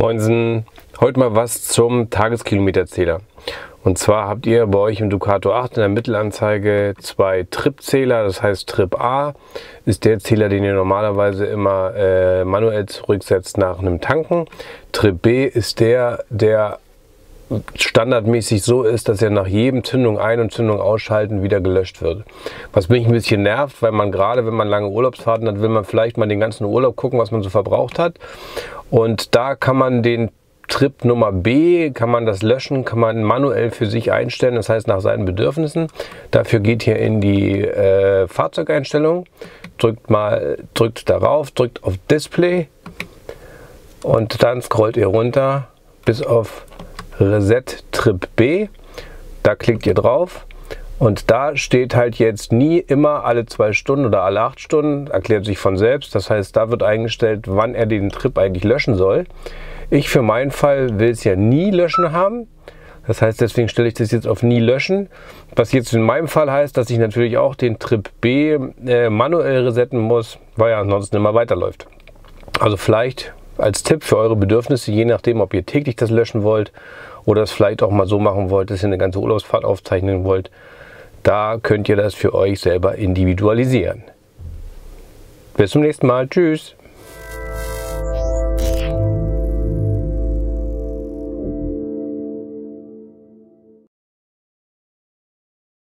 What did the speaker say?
Moinsen, heute mal was zum Tageskilometerzähler. Und zwar habt ihr bei euch im Ducato 8 in der Mittelanzeige zwei Trip-Zähler. Das heißt, Trip A ist der Zähler, den ihr normalerweise immer äh, manuell zurücksetzt nach einem Tanken. Trip B ist der, der standardmäßig so ist, dass er nach jedem Zündung ein- und Zündung ausschalten wieder gelöscht wird. Was mich ein bisschen nervt, weil man gerade, wenn man lange Urlaubsfahrten hat, will man vielleicht mal den ganzen Urlaub gucken, was man so verbraucht hat. Und da kann man den Trip Nummer B, kann man das löschen, kann man manuell für sich einstellen, das heißt nach seinen Bedürfnissen. Dafür geht ihr in die äh, Fahrzeugeinstellung, drückt mal, drückt darauf, drückt auf Display und dann scrollt ihr runter bis auf Reset Trip B. Da klickt ihr drauf und da steht halt jetzt nie immer alle zwei Stunden oder alle acht Stunden, erklärt sich von selbst. Das heißt, da wird eingestellt, wann er den Trip eigentlich löschen soll. Ich für meinen Fall will es ja nie löschen haben. Das heißt, deswegen stelle ich das jetzt auf nie löschen. Was jetzt in meinem Fall heißt, dass ich natürlich auch den Trip B äh, manuell resetten muss, weil er ansonsten immer weiterläuft. Also vielleicht als Tipp für eure Bedürfnisse, je nachdem, ob ihr täglich das löschen wollt oder es vielleicht auch mal so machen wollt, dass ihr eine ganze Urlaubsfahrt aufzeichnen wollt, da könnt ihr das für euch selber individualisieren. Bis zum nächsten Mal. Tschüss.